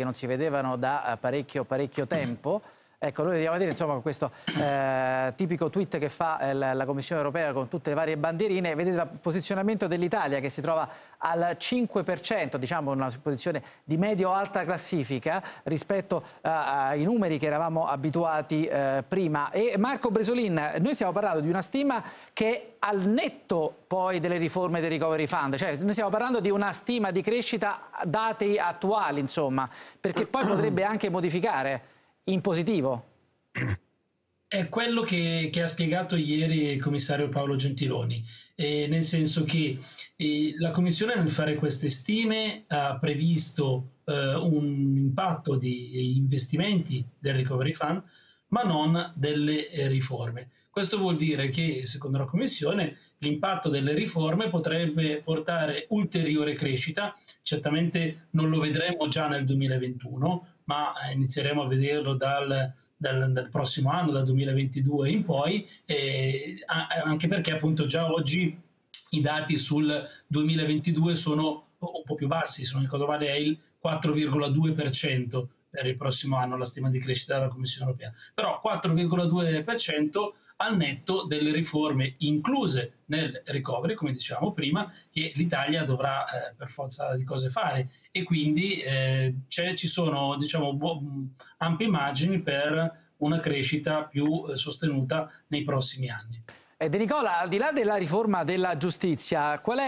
che non si vedevano da parecchio, parecchio tempo. Ecco, noi vediamo a vedere insomma questo eh, tipico tweet che fa eh, la Commissione europea con tutte le varie bandierine. Vedete il posizionamento dell'Italia che si trova al 5%, diciamo una posizione di medio-alta classifica rispetto eh, ai numeri che eravamo abituati eh, prima. E Marco Bresolin, noi stiamo parlando di una stima che è al netto poi delle riforme del recovery fund, cioè noi stiamo parlando di una stima di crescita dati attuali, insomma, perché poi potrebbe anche modificare in positivo. È quello che, che, ha spiegato ieri il commissario Paolo Gentiloni, eh, nel senso che eh, la Commissione nel fare queste stime ha previsto eh, un impatto di investimenti del Recovery Fund, ma non delle eh, riforme. Questo vuol dire che, secondo la Commissione, l'impatto delle riforme potrebbe portare ulteriore crescita, certamente non lo vedremo già nel 2021, ma inizieremo a vederlo dal, dal, dal prossimo anno, dal 2022 in poi, eh, anche perché appunto già oggi i dati sul 2022 sono un po' più bassi, se non ricordo male il 4,2%, per il prossimo anno la stima di crescita della Commissione europea, però 4,2% al netto delle riforme incluse nel recovery, come dicevamo prima, che l'Italia dovrà eh, per forza di cose fare e quindi eh, ci sono diciamo, ampie margini per una crescita più eh, sostenuta nei prossimi anni. De Nicola, al di là della riforma della giustizia, qual è